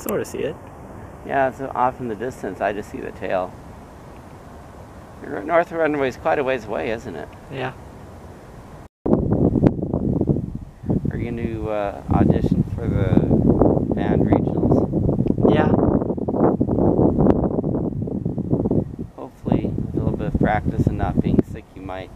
Sort of see it. Yeah, it's off in the distance, I just see the tail. North Runway's quite a ways away, isn't it? Yeah. Are you going to uh, audition for the band regionals? Yeah. Hopefully, with a little bit of practice and not being sick, you might